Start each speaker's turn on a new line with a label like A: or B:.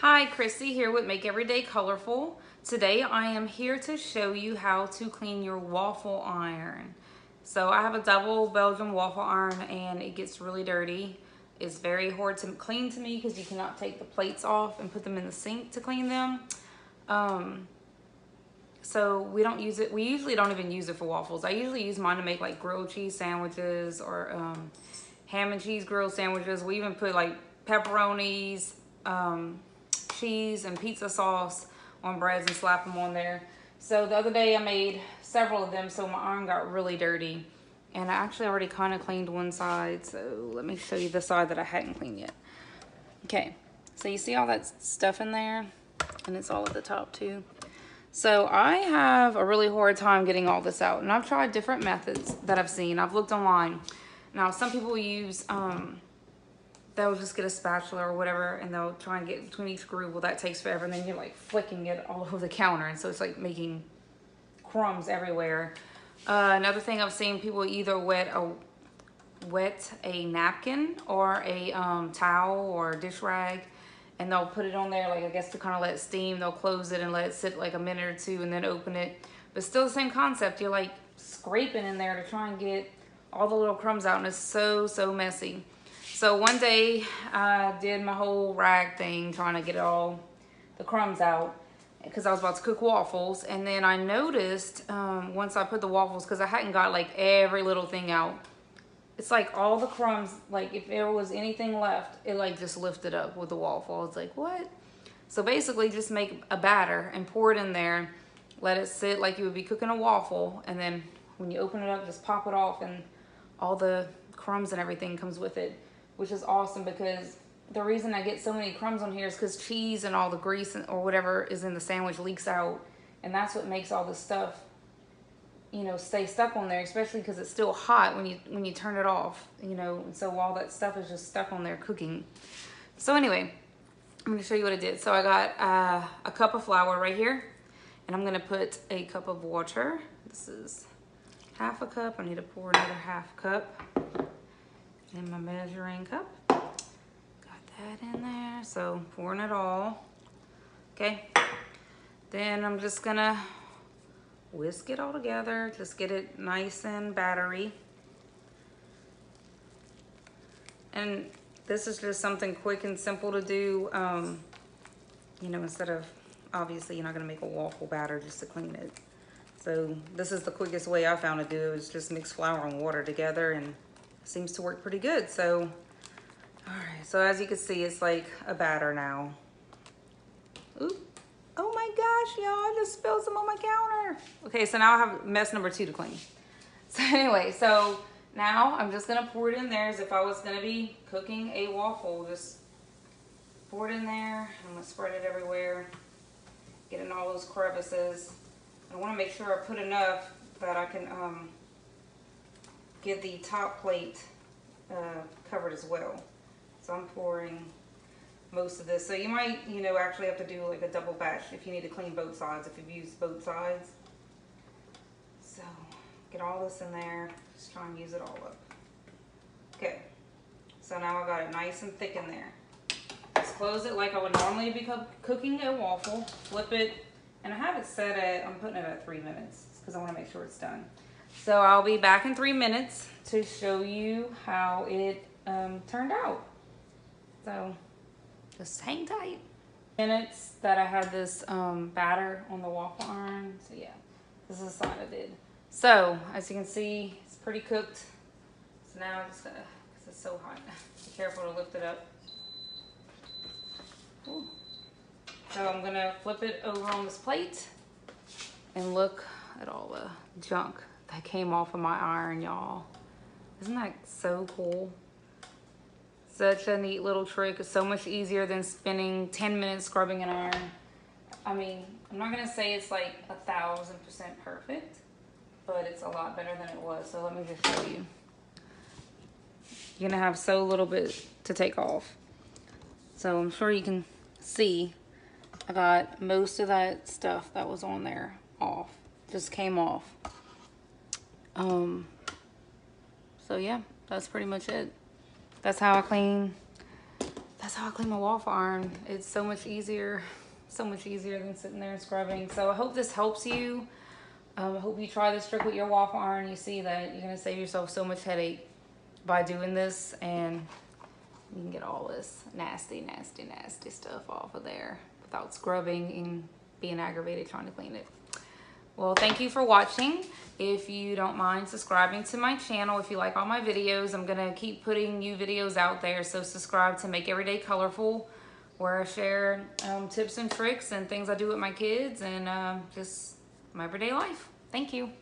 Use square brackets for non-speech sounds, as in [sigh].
A: Hi, Christy here with Make Everyday Colorful. Today I am here to show you how to clean your waffle iron. So I have a double Belgian waffle iron and it gets really dirty. It's very hard to clean to me because you cannot take the plates off and put them in the sink to clean them. Um, so we don't use it, we usually don't even use it for waffles. I usually use mine to make like grilled cheese sandwiches or um, ham and cheese grilled sandwiches. We even put like pepperonis, um, cheese and pizza sauce on breads and slap them on there. So the other day I made several of them so my arm got really dirty. And I actually already kind of cleaned one side. So let me show you the side that I hadn't cleaned yet. Okay, so you see all that stuff in there? And it's all at the top too. So I have a really hard time getting all this out. And I've tried different methods that I've seen. I've looked online. Now some people use um, they'll just get a spatula or whatever and they'll try and get between each groove. Well, that takes forever. And then you're like flicking it all [laughs] over the counter. And so it's like making crumbs everywhere. Uh, another thing I've seen people either wet a wet a napkin or a um, towel or dish rag and they'll put it on there like I guess to kind of let steam. They'll close it and let it sit like a minute or two and then open it. But still the same concept. You're like scraping in there to try and get all the little crumbs out and it's so, so messy. So one day I did my whole rag thing trying to get all the crumbs out because I was about to cook waffles. And then I noticed um, once I put the waffles, because I hadn't got like every little thing out, it's like all the crumbs, like if there was anything left, it like just lifted up with the waffle. It's like, what? So basically just make a batter and pour it in there. Let it sit like you would be cooking a waffle. And then when you open it up, just pop it off and all the crumbs and everything comes with it which is awesome because the reason I get so many crumbs on here is because cheese and all the grease or whatever is in the sandwich leaks out. And that's what makes all this stuff, you know, stay stuck on there, especially because it's still hot when you when you turn it off, you know. And so all that stuff is just stuck on there cooking. So anyway, I'm going to show you what I did. So I got uh, a cup of flour right here. And I'm going to put a cup of water. This is half a cup. I need to pour another half cup in my measuring cup. Got that in there. So pouring it all. Okay. Then I'm just gonna whisk it all together. Just get it nice and battery. And this is just something quick and simple to do. Um, you know, instead of, obviously you're not gonna make a waffle batter just to clean it. So this is the quickest way I found to do is just mix flour and water together and seems to work pretty good. So, all right, so as you can see, it's like a batter now. Ooh. Oh my gosh, y'all, I just spilled some on my counter. Okay, so now I have mess number two to clean. [laughs] So anyway, so now I'm just gonna pour it in there as if I was gonna be cooking a waffle. Just pour it in there. I'm gonna spread it everywhere, get in all those crevices. I wanna make sure I put enough that I can um, get the top plate uh, covered as well. So I'm pouring most of this. So you might, you know, actually have to do like a double batch if you need to clean both sides, if you've used both sides. So get all this in there, just try and use it all up. Okay, so now I got it nice and thick in there. Just close it like I would normally be cooking a waffle, flip it, and I have it set at, I'm putting it at three minutes because I want to make sure it's done. So I'll be back in three minutes to show you how it um, turned out. So just hang tight. Minutes that I had this um, batter on the waffle iron. So yeah, this is the side I did. So as you can see, it's pretty cooked. So now I'm just gonna, because it's so hot, be careful to lift it up. Ooh. So I'm gonna flip it over on this plate and look at all the junk that came off of my iron, y'all. Isn't that so cool? Such a neat little trick. It's so much easier than spending 10 minutes scrubbing an iron. I mean, I'm not gonna say it's like a thousand percent perfect, but it's a lot better than it was. So let me just show you. You're gonna have so little bit to take off. So I'm sure you can see I got most of that stuff that was on there off. Just came off. Um, so yeah, that's pretty much it. That's how I clean, that's how I clean my waffle iron. It's so much easier, so much easier than sitting there and scrubbing. So I hope this helps you. Um, I hope you try this trick with your waffle iron. You see that you're gonna save yourself so much headache by doing this and you can get all this nasty, nasty, nasty stuff off of there without scrubbing and being aggravated trying to clean it. Well, thank you for watching. If you don't mind subscribing to my channel, if you like all my videos, I'm gonna keep putting new videos out there. So subscribe to Make Everyday Colorful, where I share um, tips and tricks and things I do with my kids and um, just my everyday life. Thank you.